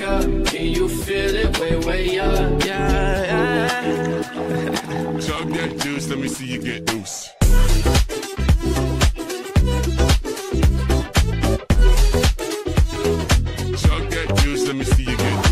up. Can you feel it way, way up? Yeah, yeah. Chug that juice, let me see you get loose. Chug that juice, let me see you get loose.